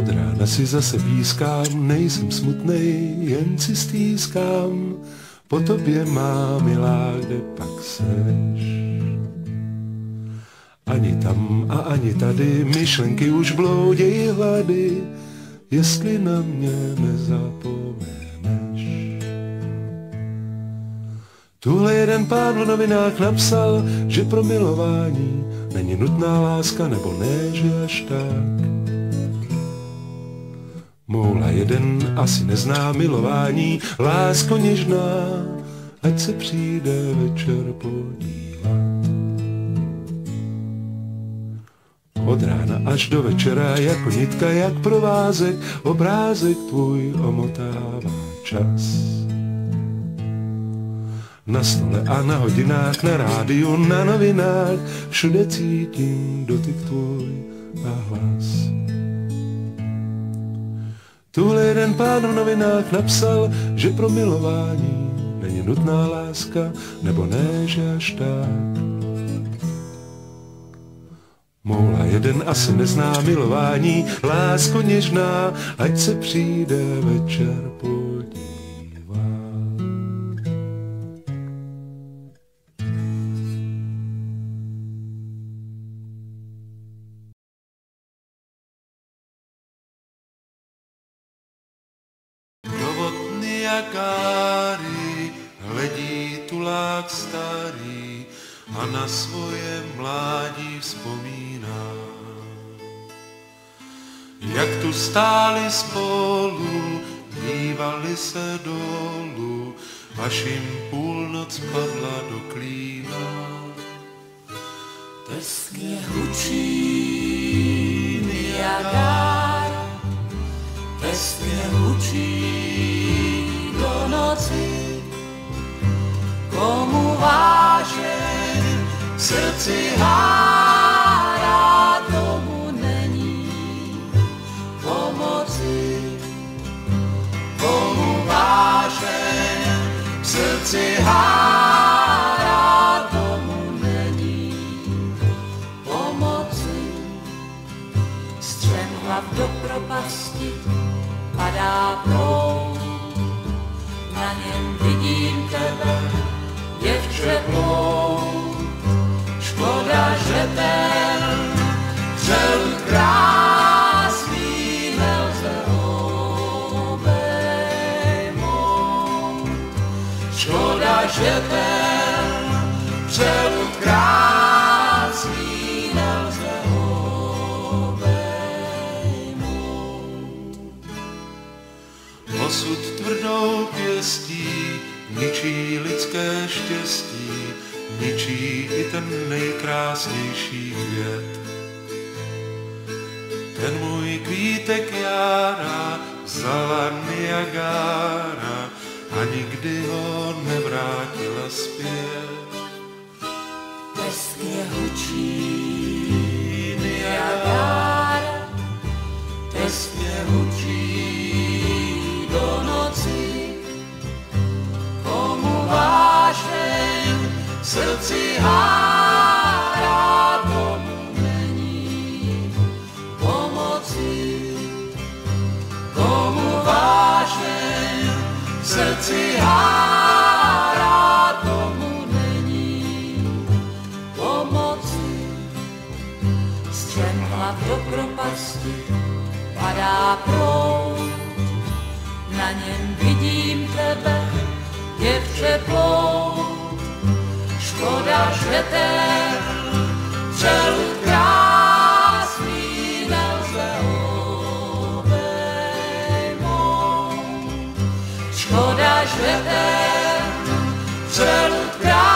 Od rána si zase pískám, nejsem smutnej, jen si stýskám, po tobě má milá, kde pak seš. Ani tam a ani tady myšlenky už bloudějí hlady, jestli na mě nezapomeneš. Tuhle jeden pán v novinách napsal, že pro milování není nutná láska, nebo ne, že až tak. Moula jeden asi nezná milování, lásko něžná, ať se přijde večer podívat. Od rána až do večera jako nitka, jak provázek, obrázek tvůj omotává čas. Na stole a na hodinách, na rádiu, na novinách, všude cítím dotyk tvůj a hlas. Tuhle jeden pán v novinách napsal, že pro milování není nutná láska, nebo ne, že až tak. Moula jeden asi nezná milování, lásko něžná, ať se přijde večer podívat. Jakáry, hledí tulák starý a na svoje mládí vzpomíná. Jak tu stáli spolu, dívali se dolů, až jim půlnoc padla do klína. Teskně hučí Niagara, teskně hučí do noci, komu vážeň v srdci hádá, tomu není pomoci. Komu vážeň v srdci hádá, tomu není pomoci. Střem hlav do propasti padá něm vidím tebe, děvče plout. Škoda, že ten přel krásný nelze obejmout. Škoda, že ten přel krásný Osud tvrdou pěstí ničí lidské štěstí, ničí i ten nejkrásnější květ. Ten můj kvítek jára vzala Niagara a nikdy ho nevrátila zpět. Teskně hučí srdci hádá, tomu není pomoci. Komu vášeň v srdci hádá, tomu není pomoci. Střem hlav do propasti padá proud, na něm vidím tebe, děvče plout. Škoda, že ten přel krásný nelze obejmout. Škoda, že ten krásný